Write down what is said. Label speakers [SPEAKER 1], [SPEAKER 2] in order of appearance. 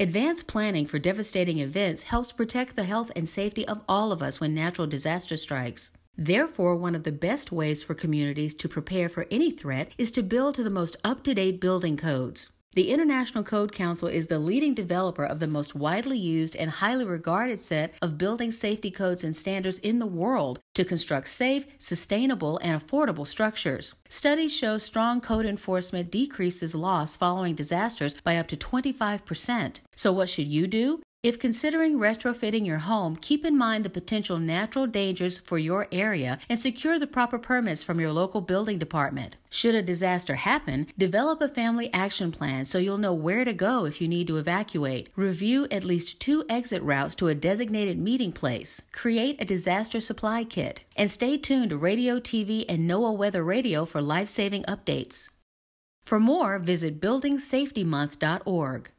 [SPEAKER 1] Advanced planning for devastating events helps protect the health and safety of all of us when natural disaster strikes. Therefore, one of the best ways for communities to prepare for any threat is to build to the most up to date building codes. The International Code Council is the leading developer of the most widely used and highly regarded set of building safety codes and standards in the world to construct safe, sustainable, and affordable structures. Studies show strong code enforcement decreases loss following disasters by up to 25%. So, what should you do? If considering retrofitting your home, keep in mind the potential natural dangers for your area and secure the proper permits from your local building department. Should a disaster happen, develop a family action plan so you'll know where to go if you need to evacuate. Review at least two exit routes to a designated meeting place. Create a disaster supply kit. And stay tuned to Radio, TV, and NOAA Weather Radio for life saving updates. For more, visit buildingsafetymonth.org.